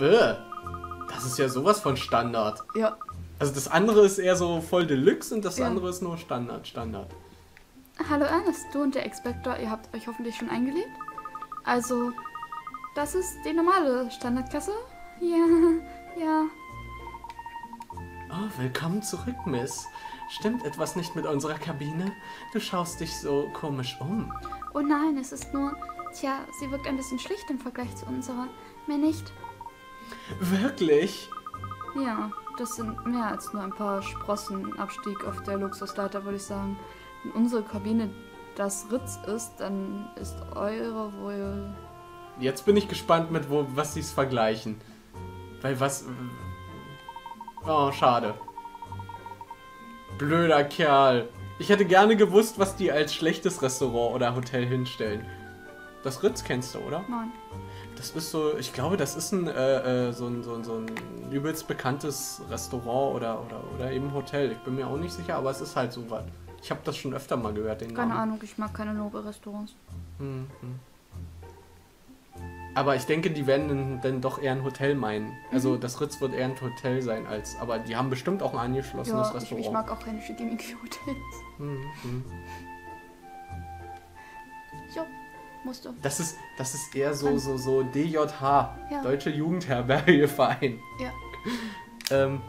Bäh. Das ist ja sowas von Standard. Ja. Also das andere ist eher so voll Deluxe und das Ja. andere ist nur Standard, Standard. Hallo Ernest, du und der Expector, ihr habt euch hoffentlich schon eingelebt? Also, das ist die normale Standardklasse? Ja, ja. Oh, willkommen zurück, Miss. Stimmt etwas nicht mit unserer Kabine? Du schaust dich so komisch um. Oh nein, es ist nur. Tja, sie wirkt ein bisschen schlicht im Vergleich zu unserer. Mehr nicht. Wirklich? Ja, das sind mehr als nur ein paar Sprossen Abstieg auf der Luxusleiter, würde ich sagen. Wenn unsere Kabine das Ritz ist, dann ist eure wohl. Jetzt bin ich gespannt, mit wo, was sie es vergleichen. Weil was. Oh, schade. Blöder Kerl. Ich hätte gerne gewusst, was die als schlechtes Restaurant oder Hotel hinstellen. Das Ritz kennst du, oder? Nein. Das ist so, ich glaube, das ist ein, äh, äh, so, ein, so, ein, so ein übelst bekanntes Restaurant oder, oder, oder eben Hotel. Ich bin mir auch nicht sicher, aber es ist halt so was. Ich habe das schon öfter mal gehört, den Keine Namen. Ahnung, ich mag keine Nobel-Restaurants. Hm, hm. Aber ich denke, die werden dann- doch eher ein Hotel meinen. Also Mhm. das Ritz wird eher ein Hotel sein als. Aber die haben bestimmt auch ein angeschlossenes Ja, ich, Restaurant. ich mag auch keine Schickimicki-Hotels. Hm, hm. Jo, musst du. Das ist, das ist eher so, so, so DJH, Ja. Deutsche Jugendherbergeverein. Ja. Ähm,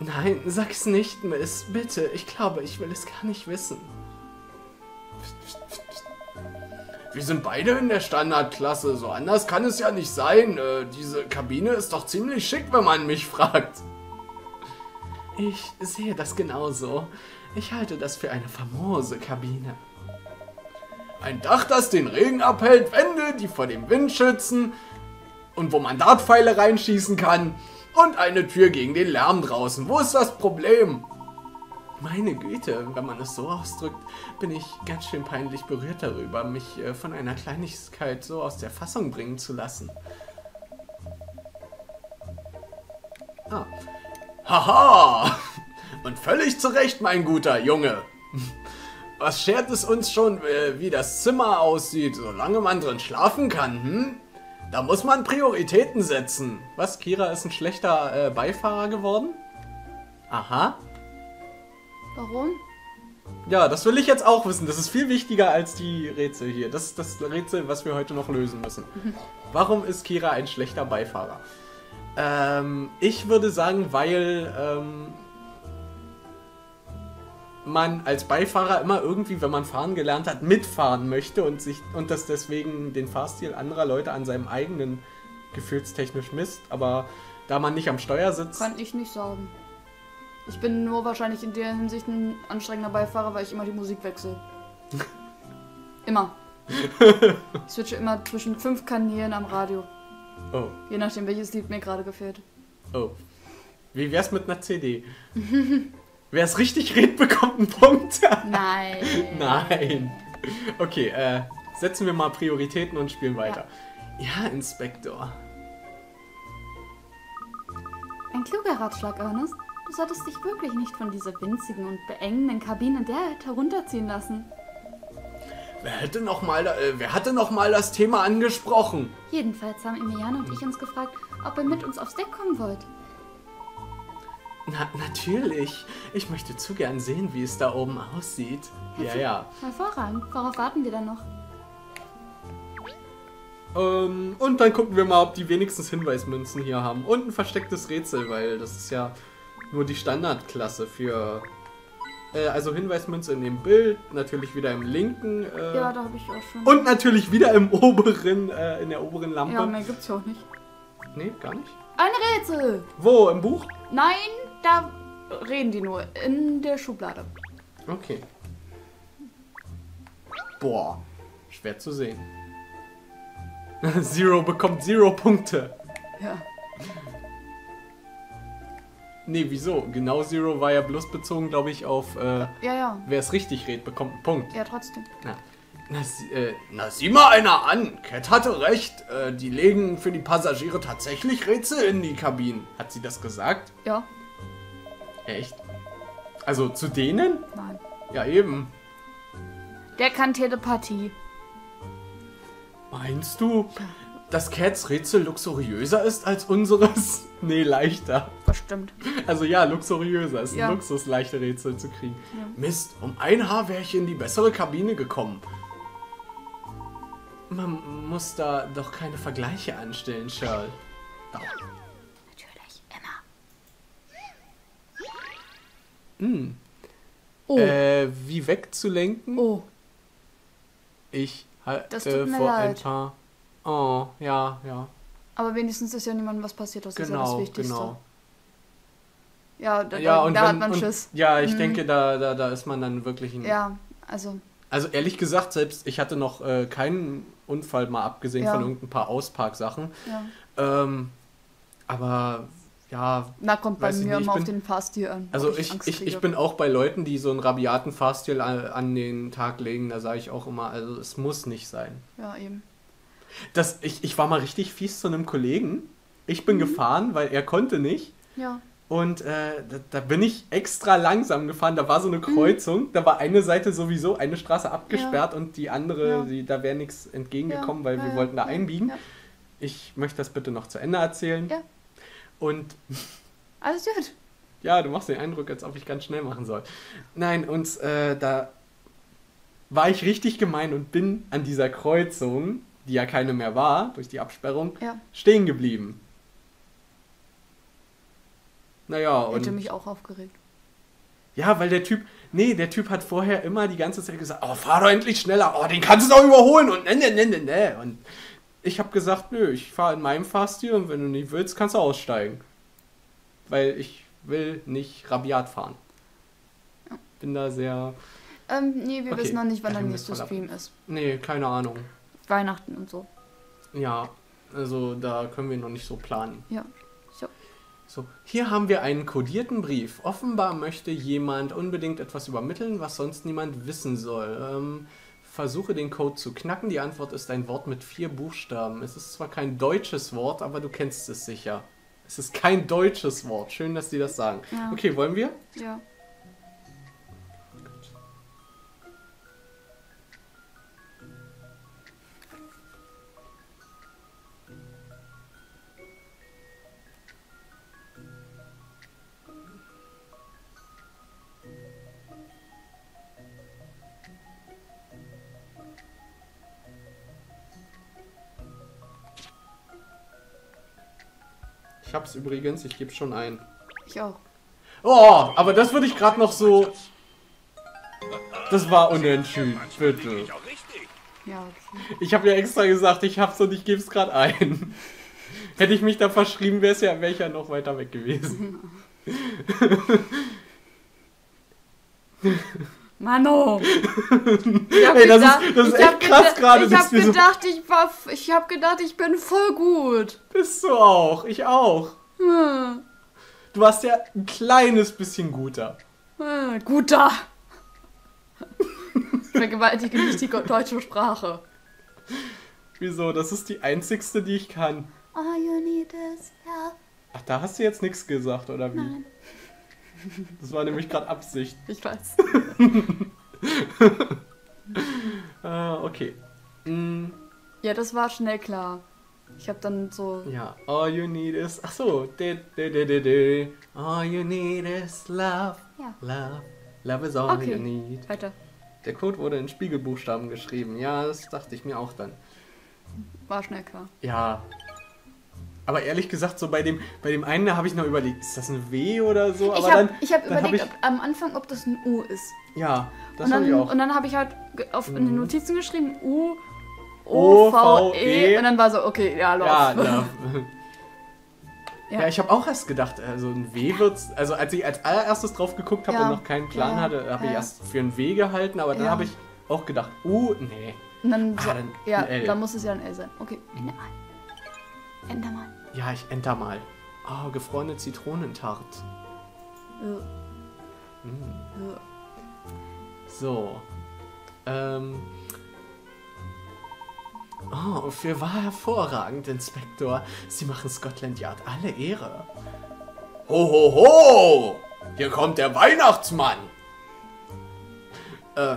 nein, sag's nicht, Miss. Bitte, ich glaube, ich will es gar nicht wissen. Wir sind beide in der Standardklasse, so anders kann es ja nicht sein. Äh, diese Kabine ist doch ziemlich schick, wenn man mich fragt. Ich sehe das genauso. Ich halte das für eine famose Kabine. Ein Dach, das den Regen abhält, Wände, die vor dem Wind schützen und wo man Dartpfeile reinschießen kann und eine Tür gegen den Lärm draußen. Wo ist das Problem? Meine Güte, wenn man es so ausdrückt, bin ich ganz schön peinlich berührt darüber, mich äh, von einer Kleinigkeit so aus der Fassung bringen zu lassen. Ah. Haha! Und völlig zu Recht, mein guter Junge. Was schert es uns schon, äh, wie das Zimmer aussieht, solange man drin schlafen kann, hm? Da muss man Prioritäten setzen. Was, Kira ist ein schlechter äh, Beifahrer geworden? Aha. Warum? Ja, das will ich jetzt auch wissen. Das ist viel wichtiger als die Rätsel hier. Das ist das Rätsel, was wir heute noch lösen müssen. Warum ist Kira ein schlechter Beifahrer? Ähm, ich würde sagen, weil ähm, man als Beifahrer immer irgendwie, wenn man fahren gelernt hat, mitfahren möchte und sich und das deswegen den Fahrstil anderer Leute an seinem eigenen gefühlstechnisch misst. Aber da man nicht am Steuer sitzt, Kann ich nicht sagen. Ich bin nur wahrscheinlich in der Hinsicht ein anstrengender Beifahrer, weil ich immer die Musik wechsle. immer. Ich switche immer zwischen fünf Kanälen am Radio. oh, Je nachdem, welches Lied mir gerade gefällt. Oh. Wie wär's mit einer CD? Wer es richtig redet, bekommt einen Punkt. Nein. Nein. Okay, äh, setzen wir mal Prioritäten und spielen weiter. Ja, Inspektor. Ein kluger Ratschlag, Ernest. Du solltest dich wirklich nicht von dieser winzigen und beengenden Kabine derart herunterziehen lassen. Wer hätte noch mal, äh, wer hatte noch mal das Thema angesprochen? Jedenfalls haben Emilian und ich uns gefragt, ob ihr mit uns aufs Deck kommen wollt. Na, natürlich. Ich möchte zu gern sehen, wie es da oben aussieht. Ja, ja. Hervorragend. Worauf warten wir dann noch? Ähm, und dann gucken wir mal, ob die wenigstens Hinweismünzen hier haben. Und ein verstecktes Rätsel, weil das ist ja nur die Standardklasse für. Äh, also Hinweismünze in dem Bild, natürlich wieder im linken. Äh, Ja, da habe ich auch schon. und natürlich wieder im oberen, äh, in der oberen Lampe. ja, mehr gibt's ja auch nicht. nee, gar nicht. Ein Rätsel! Wo? Im Buch? Nein, da reden die nur. In der Schublade. Okay. Boah, schwer zu sehen. Zero bekommt Zero Punkte. Ja. Nee, wieso? Genau Zero war ja bloß bezogen, glaube ich, auf äh, Ja, ja. wer es richtig redet, bekommt einen Punkt. Ja, trotzdem. Na, na, sie- äh, na sieh mal einer an. Cat hatte recht. Äh, die legen für die Passagiere tatsächlich Rätsel in die Kabinen. Hat sie das gesagt? Ja. Echt? Also zu denen? Nein. Ja, eben. Der kann Telepathie. Meinst du? dass Cats Rätsel luxuriöser ist als unseres? Nee, leichter. Das stimmt. Also ja, luxuriöser. Es ist Ja. ein Luxus, leichte Rätsel zu kriegen. Ja. Mist, um ein Haar wäre ich in die bessere Kabine gekommen. Man muss da doch keine Vergleiche anstellen, Shirl. Doch. Natürlich, immer. Hm. Oh, Äh, wie wegzulenken? oh. Ich Das hatte vor ein leid. paar... Oh, ja, ja. Aber wenigstens ist ja niemandem was passiert, das ist ja das Genau, Wichtigste. genau. Ja, da, Ja, und da wenn, hat man und, Schiss. Ja, ich Mhm. denke, da, da, da ist man dann wirklich ein... Ja, also, Also ehrlich gesagt, selbst ich hatte noch äh, keinen Unfall mal abgesehen Ja. von irgendein paar Ausparksachen. ja. Ähm, aber ja, Na, kommt bei mir immer auf den Fahrstil an. also ich, ich, ich bin auch bei Leuten, die so einen rabiaten Fahrstil an, an den Tag legen, da sage ich auch immer, also es muss nicht sein. Ja, eben. Das, ich, ich war mal richtig fies zu einem Kollegen. Ich bin Mhm. gefahren, weil er konnte nicht. Ja. Und äh, da, da bin ich extra langsam gefahren. Da war so Mhm. eine Kreuzung. Da war eine Seite sowieso eine Straße abgesperrt und die andere, Ja. die, da wäre nichts entgegengekommen, ja, weil ja, wir ja, wollten da ja, einbiegen. Ja. Ich möchte das bitte noch zu Ende erzählen. Ja. Und Alles gut. ja, du machst den Eindruck, als ob ich ganz schnell machen soll. Nein, und äh, da war ich richtig gemein und bin an dieser Kreuzung, die ja keine mehr war, durch die Absperrung, Ja, stehen geblieben. Naja, und. hätte mich auch aufgeregt. Ja, weil der Typ, nee, der Typ hat vorher immer die ganze Zeit gesagt, oh, fahr doch endlich schneller, oh, den kannst du doch überholen und ne, ne, ne, ne, ne. Und ich habe gesagt, nö, ich fahre in meinem Fahrstil und wenn du nicht willst, kannst du aussteigen. Weil ich will nicht rabiat fahren. Bin da sehr, Ähm, nee, wir Okay, wissen noch nicht, wann der nächste. Stream ist. nee, keine Ahnung. Weihnachten und so. Ja, also da können wir noch nicht so planen. Ja. So. So, hier haben wir einen kodierten Brief. Offenbar möchte jemand unbedingt etwas übermitteln, was sonst niemand wissen soll. Ähm, versuche den Code zu knacken. Die Antwort ist ein Wort mit vier Buchstaben. Es ist zwar kein deutsches Wort, aber du kennst es sicher. Es ist kein deutsches Wort. Schön, dass die das sagen. Ja. Okay, wollen wir? Ja. Ich hab's übrigens, ich gebe schon ein. Ich auch. Oh, aber das würde ich gerade noch so. Das war unentschieden, bitte. Ja, okay. Ich habe ja extra gesagt, ich hab's und ich gebe es gerade ein. Hätte ich mich da verschrieben, wäre es ja, wär ich ja noch weiter weg gewesen. Mano! Ich hab Ey, das ist- gedacht- das ist ich echt krass gerade, Ich hab so- ich war. Ich hab gedacht, ich bin voll gut. Bist du auch, ich auch. Hm. Du warst ja ein kleines bisschen guter. Hm, Guter! Vergewaltige nicht die deutsche Sprache. Wieso? Das ist die einzigste, die ich kann. All you need is love. Ach, da hast du jetzt nichts gesagt, oder wie? Nein, Das war nämlich gerade Absicht. ich weiß. Ah, okay. Mm, Ja, das war schnell klar. Ich hab dann so. ja, all you need is. Ach so. De, de, de, de, de. All you need is love. Ja. Love. Love is all Okay. you need. Weiter. Der Code wurde in Spiegelbuchstaben geschrieben. Ja, das dachte ich mir auch dann. War schnell klar. Ja. Aber ehrlich gesagt, so bei dem, bei dem einen, habe ich noch überlegt, ist das ein W oder so? Aber ich habe hab dann hab überlegt ich- ob, am Anfang, ob das ein U ist. ja, das habe ich auch. und dann habe ich halt auf, in den Mhm. Notizen geschrieben U, O, V, E. E. Und dann war so, okay, ja, lauf. ja, Love. Ja. Ja, ich habe auch erst gedacht, also ein W wird's, also als ich als allererstes drauf geguckt habe Ja. und noch keinen Plan Ja, hatte, habe ich ja. erst für ein W gehalten, aber dann Ja. habe ich auch gedacht, uh, nee. Und dann, Ah, dann ja, dann muss es ja ein L sein. Okay, enter mal. Enter mal. Ja, ich enter mal. Oh, gefrorene Zitronentart. Äh, Mm. äh. So. Ähm. Oh, für war hervorragend, Inspektor. Sie machen Scotland Yard alle Ehre. Ho, ho, ho! Hier kommt der Weihnachtsmann! Äh,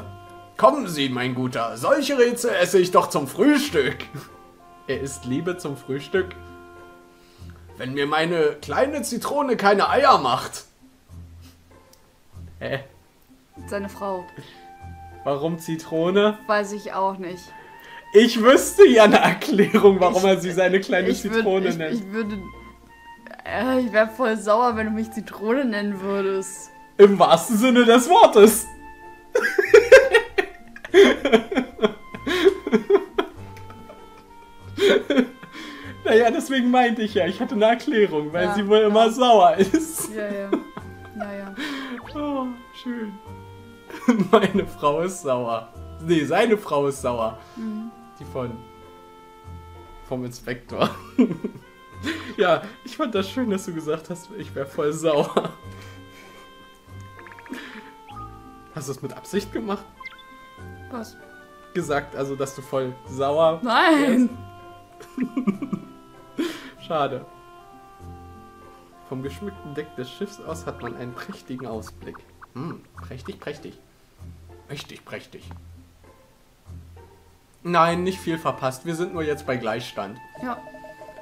kommen Sie, mein Guter. Solche Rätsel esse ich doch zum Frühstück. Er isst Liebe zum Frühstück. Wenn mir meine kleine Zitrone keine Eier macht. Hä? Seine Frau. Warum Zitrone? Weiß ich auch nicht. Ich wüsste ja eine Erklärung, warum Ich- er sie seine kleine ich würd- Zitrone ich, nennt. Ich würde. Äh, ich wäre voll sauer, wenn du mich Zitrone nennen würdest. Im wahrsten Sinne des Wortes. naja, deswegen meinte ich ja, ich hatte eine Erklärung, weil Ja, sie wohl immer ja. sauer ist. Ja, ja. Ja, ja. Oh, schön. Meine Frau ist sauer. Nee, seine Frau ist sauer. Mhm. Die von. vom Inspektor. ja, ich fand das schön, dass du gesagt hast, ich wäre voll sauer. Hast du es mit Absicht gemacht? Was? Gesagt, also, dass du voll sauer. Nein! Schade. Vom geschmückten Deck des Schiffs aus hat man einen prächtigen Ausblick. Hm, prächtig, prächtig. Richtig prächtig. Nein, nicht viel verpasst. Wir sind nur jetzt bei Gleichstand. Ja.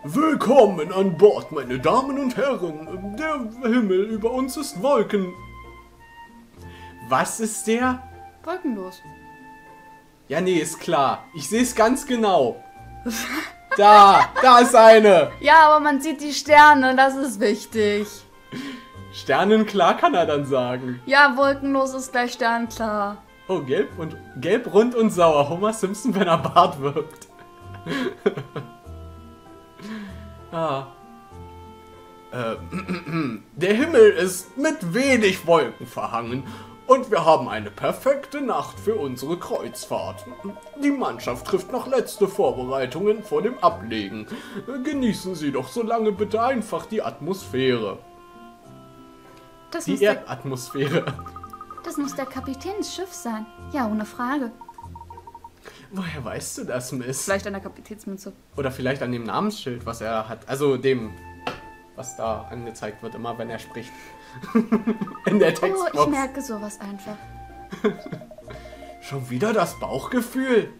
Willkommen an Bord, meine Damen und Herren. Der Himmel über uns ist Wolken. Was ist der? Wolkenlos. Ja, nee, ist klar. Ich sehe es ganz genau. Da, da ist eine. Ja, aber man sieht die Sterne, das ist wichtig. Sternenklar kann er dann sagen. Ja, wolkenlos ist gleich sternklar. Oh, gelb und gelb, rund und sauer. Homer Simpson, wenn er Bart wirkt. ah. Äh, der Himmel ist mit wenig Wolken verhangen und wir haben eine perfekte Nacht für unsere Kreuzfahrt. Die Mannschaft trifft noch letzte Vorbereitungen vor dem Ablegen. Genießen Sie doch so lange bitte einfach die Atmosphäre. Das, Die Erdatmosphäre. das muss der Kapitän des Schiffs sein. Ja, ohne Frage. Woher weißt du das, Miss? Vielleicht an der Kapitänsmütze. Oder vielleicht an dem Namensschild, was er hat. Also dem, was da angezeigt wird, immer wenn er spricht. In der Oh, Textbox. ich merke sowas einfach. Schon wieder das Bauchgefühl?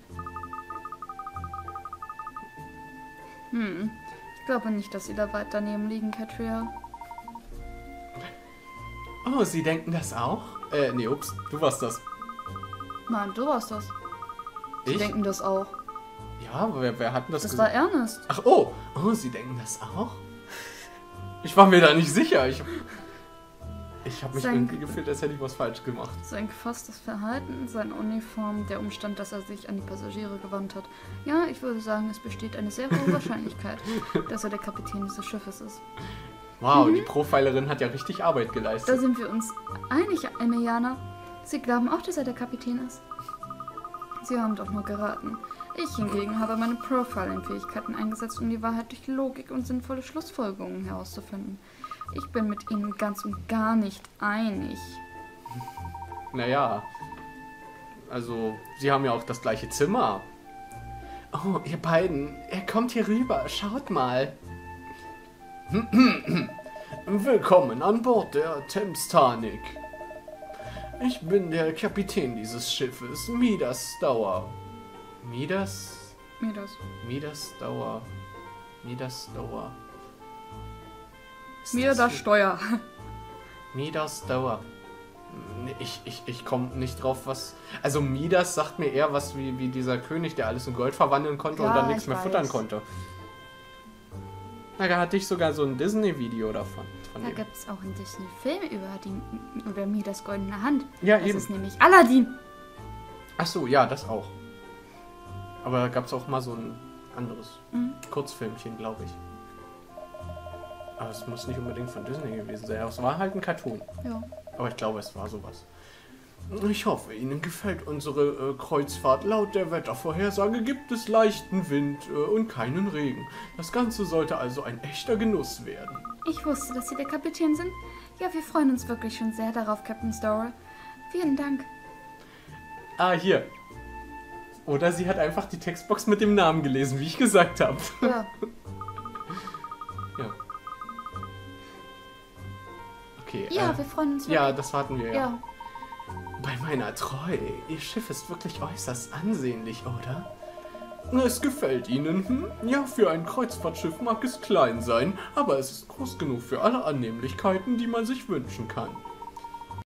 Ich glaube nicht, dass sie da weit daneben liegen, Katria. Oh, Sie denken das auch? Äh, nee, ups, du warst das. Nein, du warst das. Sie Ich? denken das auch. Ja, aber wer, wer hat denn das, Das war? Ernest. Ach, oh. Oh, Sie denken das auch? Ich war mir da nicht sicher. Ich, ich habe mich Sein- irgendwie gefühlt, als hätte ich was falsch gemacht. Sein gefasstes Verhalten, seine Uniform, der Umstand, dass er sich an die Passagiere gewandt hat. Ja, ich würde sagen, es besteht eine sehr hohe Wahrscheinlichkeit, dass er der Kapitän dieses Schiffes ist. Wow, Mhm. die Profilerin hat ja richtig Arbeit Da geleistet. sind wir uns einig, Emiliana. Sie glauben auch, dass er der Kapitän ist. Sie haben doch nur geraten. Ich hingegen habe meine Profiling-Fähigkeiten eingesetzt, um die Wahrheit durch Logik und sinnvolle Schlussfolgerungen herauszufinden. Ich bin mit Ihnen ganz und gar nicht einig. Naja. Also, sie haben ja auch das gleiche Zimmer. Oh, ihr beiden, er kommt hier rüber. Schaut mal. Willkommen an Bord der Thames Titanic. Ich bin der Kapitän dieses Schiffes, Midas Dauer. Midas? Mir das. Midas Dauer. Midas Dauer. Ist Mir das wie- Steuer. Midas Dauer. Ich, ich, ich komme nicht drauf, was. Also Midas sagt mir eher was wie, wie dieser König, der alles in Gold verwandeln konnte und Ja, dann nichts ich mehr weiß. futtern konnte. Na, da hatte ich sogar so ein Disney-Video davon. Von Da gibt es auch einen Disney-Film über, die, über Midas goldene Hand. Ja, das eben. ist nämlich Aladdin. Ach so, ja, das auch. Aber da gab es auch mal so ein anderes Mhm. Kurzfilmchen, glaube ich. Aber es muss nicht unbedingt von Disney gewesen sein. Es war halt ein Cartoon. Ja. Aber ich glaube, es war sowas. Ich hoffe, Ihnen gefällt unsere äh, Kreuzfahrt. Laut der Wettervorhersage gibt es leichten Wind äh, und keinen Regen. Das Ganze sollte also ein echter Genuss werden. Ich wusste, dass Sie der Kapitän sind. Ja, wir freuen uns wirklich schon sehr darauf, Captain Storer. Vielen Dank. Ah, hier. Oder sie hat einfach die Textbox mit dem Namen gelesen, wie ich gesagt habe. Ja. Okay. Ja, äh, wir freuen uns ja, das hatten wir ja. Ja. Bei meiner Treue, Ihr Schiff ist wirklich äußerst ansehnlich, oder? Es gefällt Ihnen, hm? Ja, für ein Kreuzfahrtschiff mag es klein sein, aber es ist groß genug für alle Annehmlichkeiten, die man sich wünschen kann.